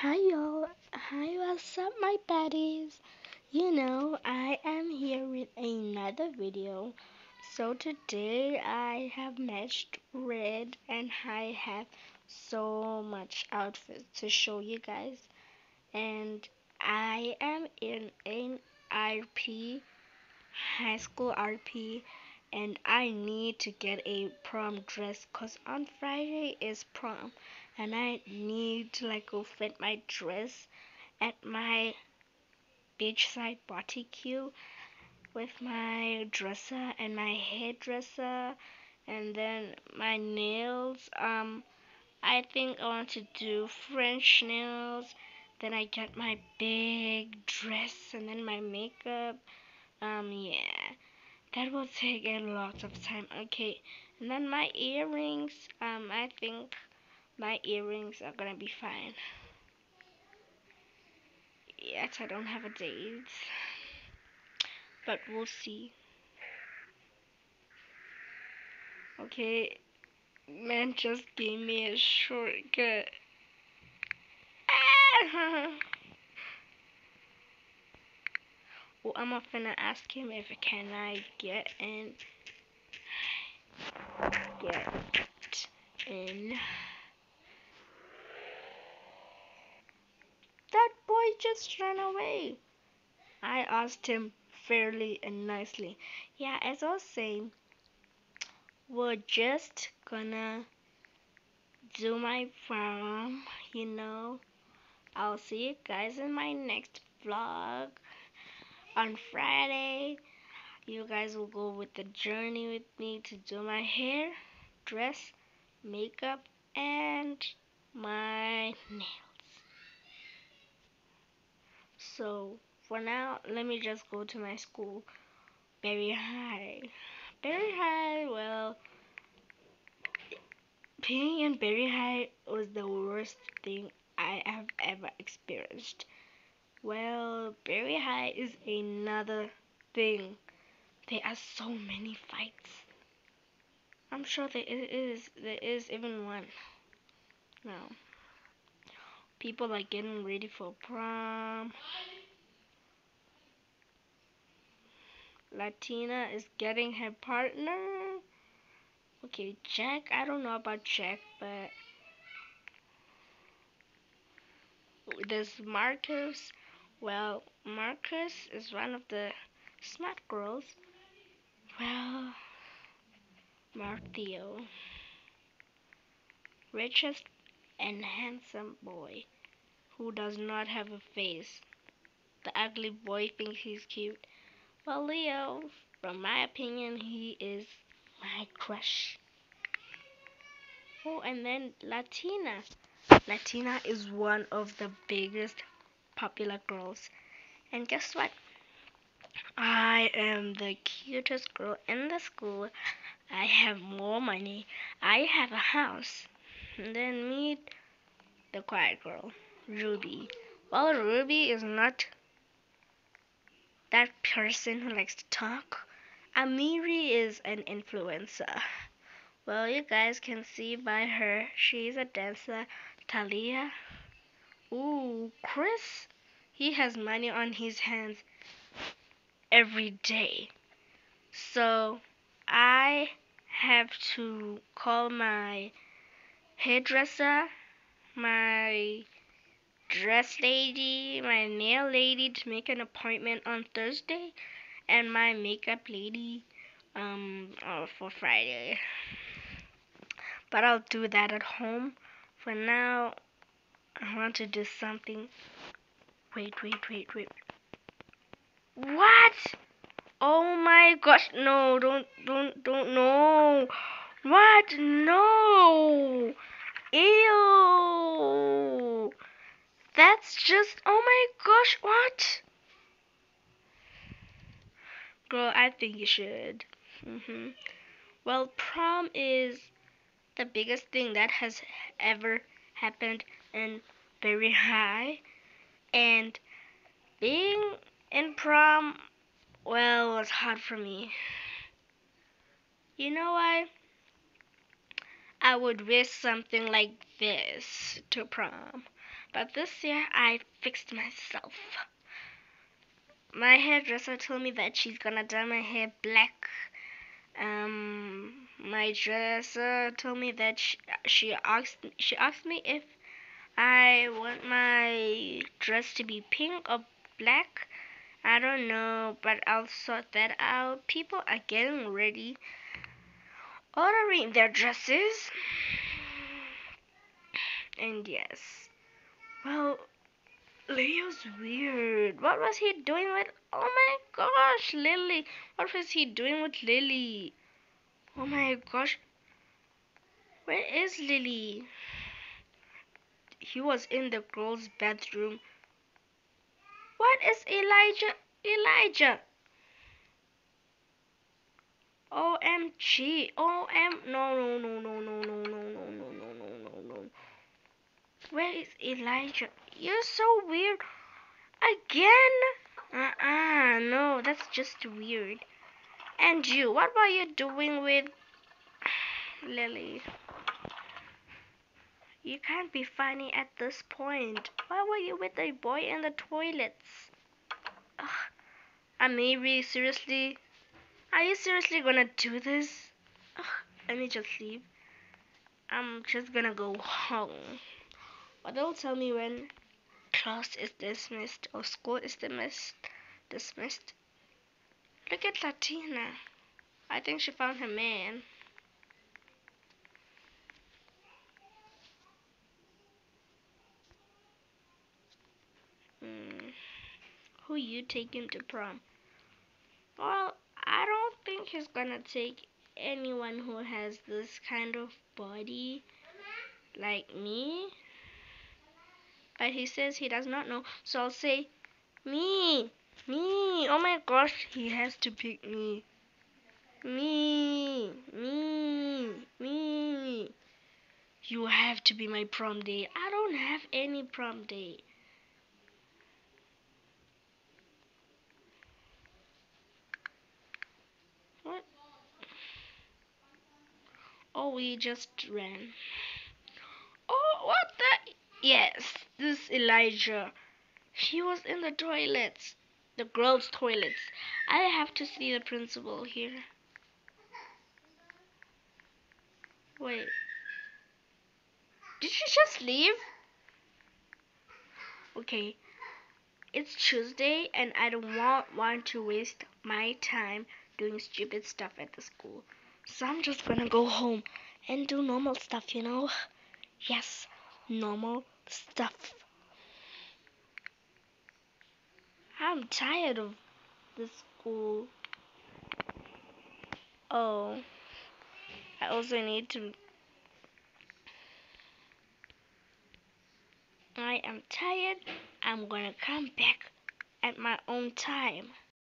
Hi y'all. Hi, what's up my buddies? You know, I am here with another video. So today I have matched red and I have so much outfits to show you guys. And I am in an RP, high school RP, and I need to get a prom dress because on Friday is prom and I need to like go fit my dress at my beachside barbecue with my dresser and my hairdresser and then my nails. Um I think I want to do French nails then I get my big dress and then my makeup. Um yeah that will take a lot of time. Okay and then my earrings. Um I think my earrings are gonna be fine. Yet I don't have a date, but we'll see. Okay, man just gave me a shortcut. Well, I'm gonna ask him if can I get in. Get in. Boy just ran away. I asked him fairly and nicely. Yeah, as I was saying, we're just gonna do my farm, you know. I'll see you guys in my next vlog on Friday. You guys will go with the journey with me to do my hair, dress, makeup, and my nails. So for now, let me just go to my school, Berry High. Berry High, well, being in Berry High was the worst thing I have ever experienced. Well, Berry High is another thing. There are so many fights. I'm sure there is there is even one. Now, people are getting ready for prom. Latina is getting her partner. Okay, Jack, I don't know about Jack, but there's Marcus. Well, Marcus is one of the smart girls. Well, Marthio, richest and handsome boy who does not have a face. The ugly boy thinks he's cute. Well, Leo, from my opinion, he is my crush. Oh, and then Latina. Latina is one of the biggest popular girls. And guess what? I am the cutest girl in the school. I have more money. I have a house. Then meet the quiet girl, Ruby. Well, Ruby is not that person who likes to talk. Amiri is an influencer. Well, you guys can see by her, she's a dancer. Talia. Ooh, Chris. He has money on his hands every day. So I have to call my hairdresser, my dress lady, my nail lady to make an appointment on Thursday, and my makeup lady um uh, for Friday. But I'll do that at home. For now, I want to do something. Wait, wait, wait, wait. What? Oh my gosh, no, don't, don't, don't, no. What? No. Ew. That's just, oh my gosh, what? Girl, I think you should. Mm hmm Well, prom is the biggest thing that has ever happened in Berry High. And being in prom, well, was hard for me. You know why? I would wear something like this to prom. But this year I fixed myself. My hairdresser told me that she's gonna dye my hair black. Um, my dresser told me that she, she asked she asked me if I want my dress to be pink or black. I don't know, but I'll sort that out. People are getting ready, ordering their dresses. And yes, well, Leo's weird. What was he doing with? Oh my gosh, Lily. What was he doing with Lily? Oh my gosh. Where is Lily? He was in the girl's bathroom. What is Elijah? Elijah. OMG. OM. No, no, no, no, no, no, no, no, no, no, no, no, no. Where is Elijah? You're so weird. Again? Uh-uh. No, that's just weird. And you, what were you doing with Lily? You can't be funny at this point. Why were you with a boy in the toilets? Ugh. I mean, really, seriously? Are you seriously gonna do this? Ugh. Let me just leave. I'm just gonna go home. But don't tell me when class is dismissed or school is dismissed. Dismissed. Look at Latina. I think she found her man. Hmm. Who you taking to prom? Think he's gonna take anyone who has this kind of body like me. But he says he does not know, so I'll say me, me. Oh my gosh, he has to pick me. Me, me, me. You have to be my prom date. I don't have any prom date. What? We just ran. Oh, what the? Yes, this Elijah. He was in the toilets. The girls' toilets. I have to see the principal here. Wait. Did she just leave? Okay. It's Tuesday and I don't want, want to waste my time doing stupid stuff at the school. So I'm just gonna go home and do normal stuff, you know? Yes, normal stuff. I'm tired of the school. Oh, I also need to. I am tired. I'm gonna come back at my own time.